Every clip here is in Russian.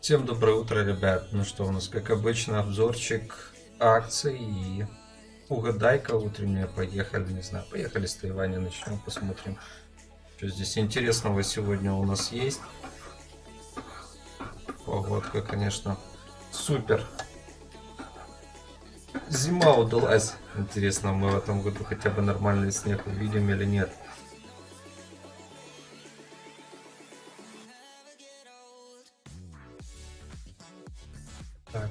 Всем доброе утро, ребят. Ну что, у нас, как обычно, обзорчик акций и угадайка утренняя. Поехали, не знаю, поехали с Тайваня, начнем, посмотрим, что здесь интересного сегодня у нас есть. Погодка, конечно, супер. Зима удалась. Интересно, мы в этом году хотя бы нормальный снег увидим или нет.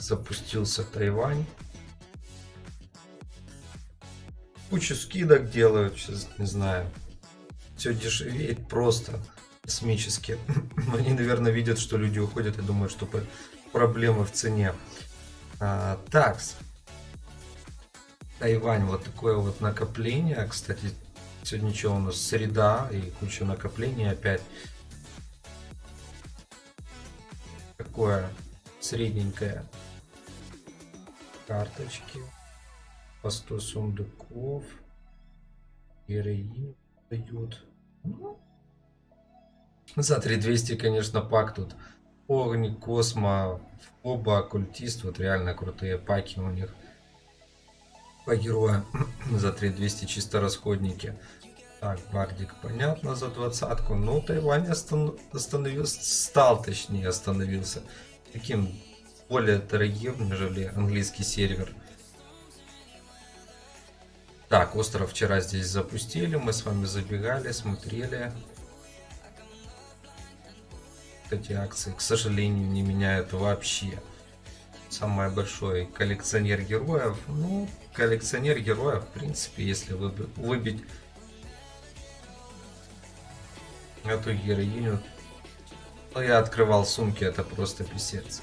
Запустился Тайвань. Кучу скидок делают, сейчас не знаю. Все дешевеет просто космически. Они, наверное, видят, что люди уходят и думают, что проблемы в цене. А, такс. Тайвань, вот такое вот накопление. Кстати, сегодня что у нас? Среда и куча накоплений опять. Такое средненькое. Карточки. По 100 сундуков. Героин дают. Ну, за 3200, конечно, пак тут. Огни, Космо, оба оккультист. Вот реально крутые паки у них. По героям. за 3200 чисто расходники. Так, Бардик, понятно, за двадцатку. Ну, Тайвань остановился, стал точнее остановился таким более дорогим, нежели английский сервер. Так, остров вчера здесь запустили, мы с вами забегали, смотрели. Эти акции, к сожалению, не меняют вообще. Самый большой коллекционер героев. Ну, коллекционер героев, в принципе, если выбить эту героиню, ну, я открывал сумки, это просто писец.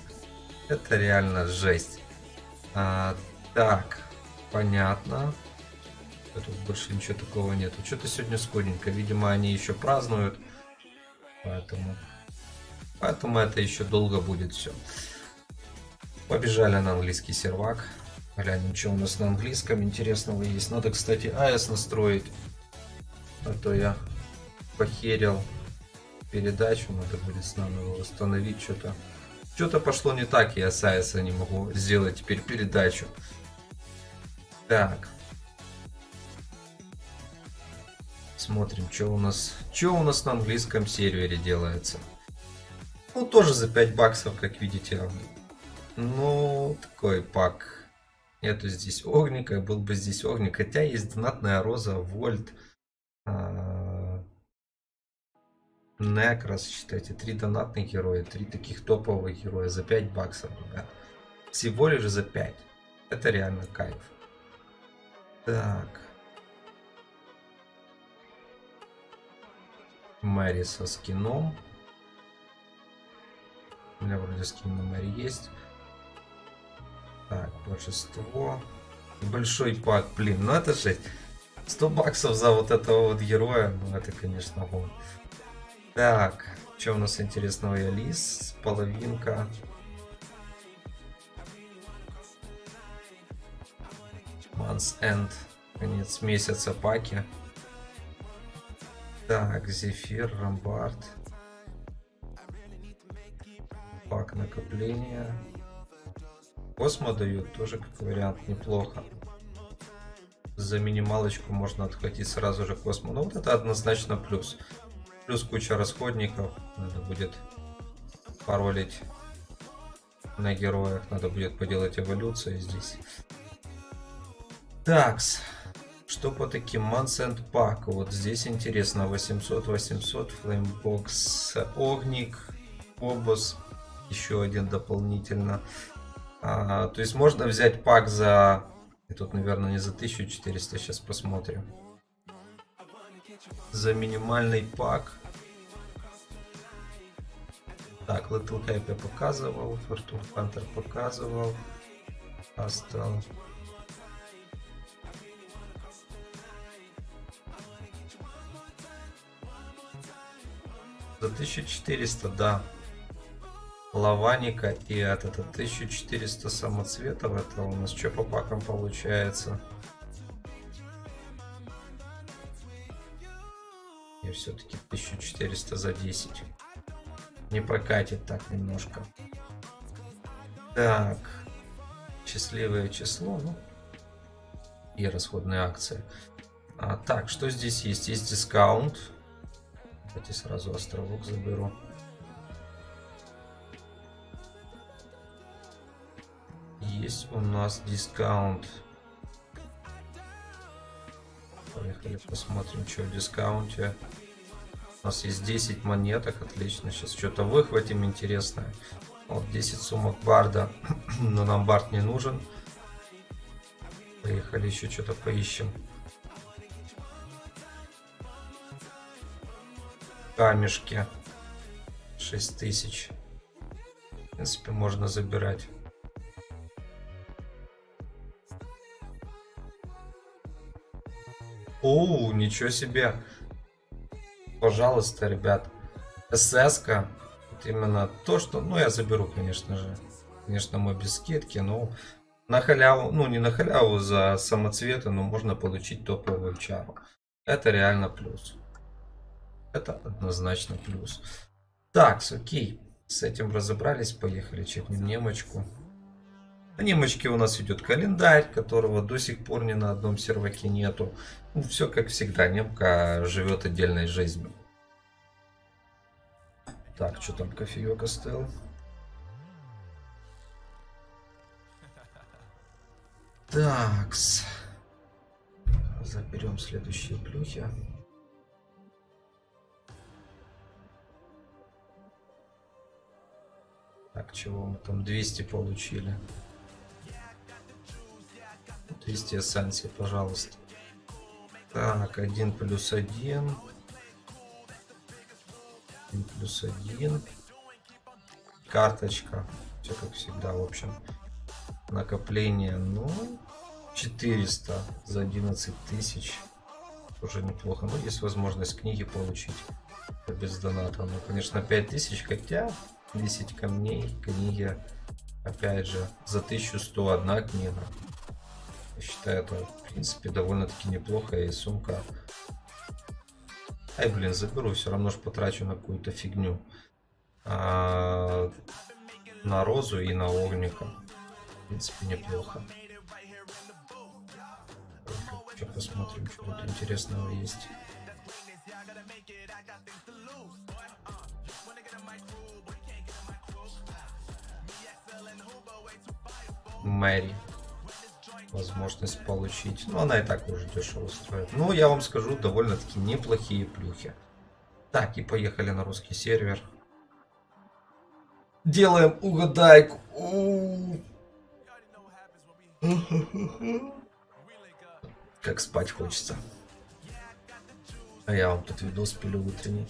Это реально жесть. А, так, понятно. Тут больше ничего такого нету. Что-то сегодня скудненько. Видимо, они еще празднуют. Поэтому... Поэтому это еще долго будет все. Побежали на английский сервак. Глянем, что у нас на английском интересного есть. Надо, кстати, AES настроить. А то я похерил передачу, надо будет снова восстановить что-то. Что-то пошло не так, я с AES не могу сделать теперь передачу. Так. Смотрим, что у нас, что у нас на английском сервере делается. Ну, тоже за 5 баксов, как видите. Ну, такой пак. Нету здесь огника, был бы здесь огник. Хотя есть донатная роза, вольт. А, Некрос, считайте, три донатных героя, три таких топовых героя за 5 баксов, ребят. Всего лишь за 5. Это реально кайф. Так. Мэри со скином. У меня вроде скин на Мэри есть. Так, божество. Большой пак, блин, ну это же 100 баксов за вот этого вот героя, ну это, конечно, гон. Так, что у нас интересного? Я лис, половинка. Month's End. Конец месяца паки. Так, Зефир, Рамбард. Пак накопления. Космо дают, тоже как вариант неплохо. За минималочку можно отхватить сразу же Космо. Но ну, вот это однозначно плюс. Плюс куча расходников. Надо будет паролить на героях. Надо будет поделать эволюцию здесь. Такс. Что по таким Мансент Пак? Вот здесь интересно. 800, 800, Флеймбокс, Огник, Обос. Еще один дополнительно. А, то есть можно взять пак за... И тут, наверное, не за 1400. Сейчас посмотрим за минимальный пак. Так, Little Happy я показывал, Fortune Hunter показывал. Остал. За 1400, да. Лаваника и от это 1400 самоцветов. Это у нас что по пакам получается? Все-таки 1400 за 10. Не прокатит так немножко. Так. Счастливое число. Ну, и расходные акции. А, так, что здесь есть? Есть дискаунт. Давайте сразу островок заберу. Есть у нас дискаунт. Поехали посмотрим, что в дискаунте. У нас есть 10 монеток, отлично. Сейчас что-то выхватим интересное. Вот 10 сумок барда, но нам бард не нужен. Поехали еще что-то поищем. Камешки. 6000. В принципе, можно забирать. О, ничего себе. Пожалуйста, ребят. СС -ка. Вот именно то, что... Ну, я заберу, конечно же. Конечно, мы без скидки, но на халяву, ну не на халяву за самоцветы, но можно получить топовую чару. Это реально плюс. Это однозначно плюс. Так, окей. С этим разобрались. Поехали, чекнем немочку. На немочке у нас идет календарь, которого до сих пор ни на одном серваке нету. Ну, все как всегда, немка живет отдельной жизнью. Так, что там кофеек остыл? Такс. Заберем следующие плюхи. Так, чего мы там 200 получили? 200 эссенций, пожалуйста. Так, 1 плюс 1. 1 плюс 1. Карточка. Все как всегда, в общем. Накопление, ну, 400 за 11 тысяч. Уже неплохо. Ну, есть возможность книги получить без доната. Ну, конечно, 5000, хотя 10 камней, книги, опять же, за 1101 книга. Считаю, это, в принципе, довольно-таки неплохо. И сумка... Ай, блин, заберу, все равно же потрачу на какую-то фигню. А, на розу и на огника принципе, неплохо. Сейчас посмотрим, что тут интересного есть. Мэри. Возможность получить. Ну, она и так уже дешево стоит. Ну, я вам скажу, довольно-таки неплохие плюхи. Так, и поехали на русский сервер. Делаем угадайку. Как спать хочется. А я вам тут видос пилю утренний.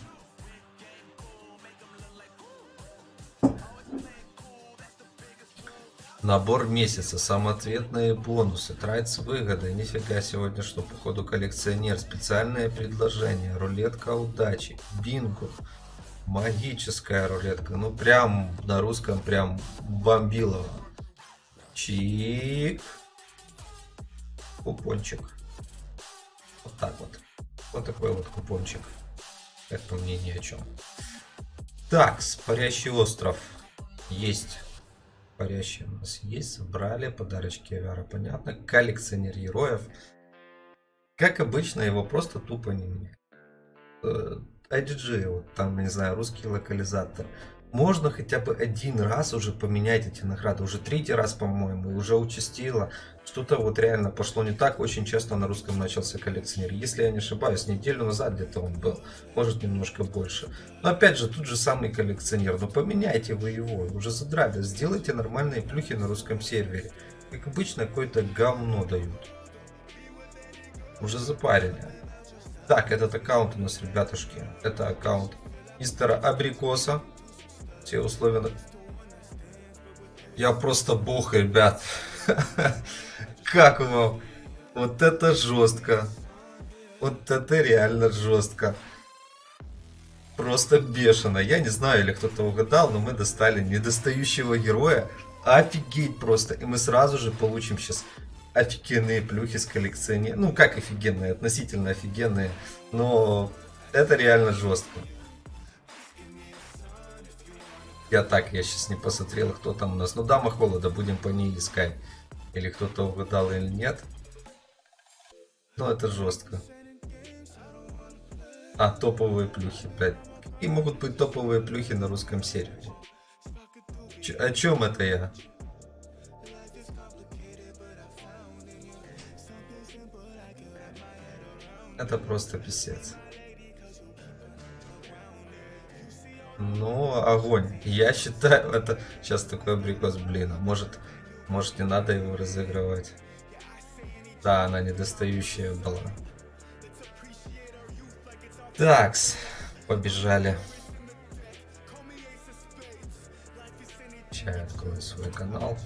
Набор месяца, самоответные бонусы, трать с выгодой. Нифига сегодня, что походу коллекционер. Специальное предложение, рулетка удачи, бинго, магическая рулетка. Ну прям на русском прям бомбилово. Чик. Купончик. Вот так вот. Вот такой вот купончик. Это мне ни о чем. Так, парящий остров. Есть. Парящий у нас есть. Собрали подарочки Авиара, понятно. Коллекционер героев. Как обычно, его просто тупо не. IGG, вот там, не знаю, русский локализатор можно хотя бы один раз уже поменять эти награды. Уже третий раз, по-моему, уже участило. Что-то вот реально пошло не так. Очень часто на русском начался коллекционер. Если я не ошибаюсь, неделю назад где-то он был. Может, немножко больше. Но опять же, тут же самый коллекционер. Но поменяйте вы его. Уже задрали. Сделайте нормальные плюхи на русском сервере. Как обычно, какое-то говно дают. Уже запарили. Так, этот аккаунт у нас, ребятушки. Это аккаунт мистера Абрикоса. Все условия... Я просто бог, ребят. Как вам? Вот это жестко. Вот это реально жестко. Просто бешено. Я не знаю, или кто-то угадал, но мы достали недостающего героя. Офигеть просто. И мы сразу же получим сейчас офигенные плюхи с коллекционером. Ну, как офигенные, относительно офигенные. Но это реально жестко. Я так, я сейчас не посмотрел, кто там у нас. Ну, Дама Холода, будем по ней искать. Или кто-то угадал или нет. Ну, это жестко. А, топовые плюхи, блядь. Какие могут быть топовые плюхи на русском сервере? Ч о чем это я? Это просто писец. Ну, огонь. Я считаю, это сейчас такой абрикос, блин. А может, может не надо его разыгрывать. Да, она недостающая была. Такс, побежали. Сейчас открою свой канал.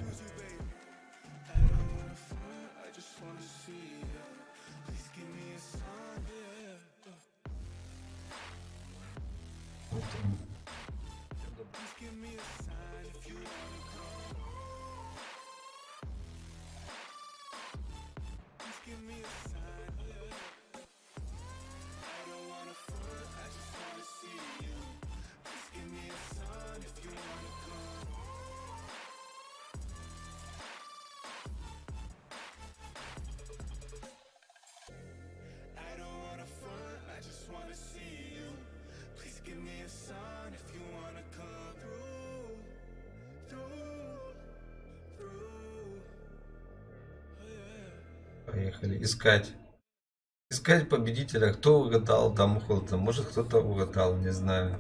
Поехали искать. Искать победителя. Кто угадал Даму Холода? Может кто-то угадал, не знаю.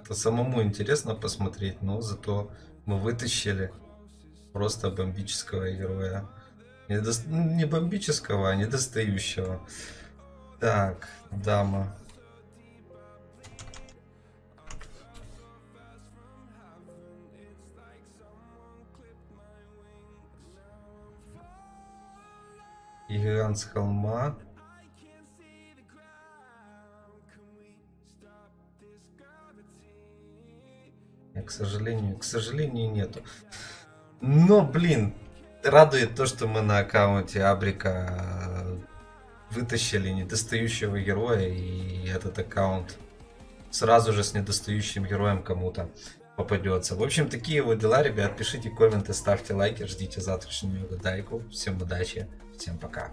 Это самому интересно посмотреть, но зато мы вытащили просто бомбического героя. Не, до... не бомбического, а недостающего. Так, дама. Гигант с холма. К сожалению, к сожалению, нету. Но, блин, радует то, что мы на аккаунте Абрика вытащили недостающего героя, и этот аккаунт сразу же с недостающим героем кому-то попадется. В общем, такие вот дела, ребят. Пишите комменты, ставьте лайки, ждите завтрашнюю гадайку. Всем удачи, всем пока.